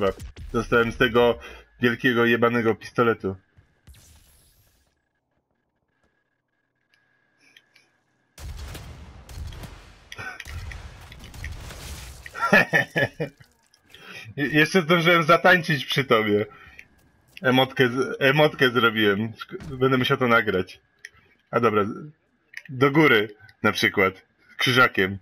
kurwa. Dostałem z tego wielkiego jebanego pistoletu. Je- Jeszcze zdążyłem zatańczyć przy tobie. Emotkę, emotkę zrobiłem. Będę musiał to nagrać. A dobra. Do góry na przykład. Krzyżakiem.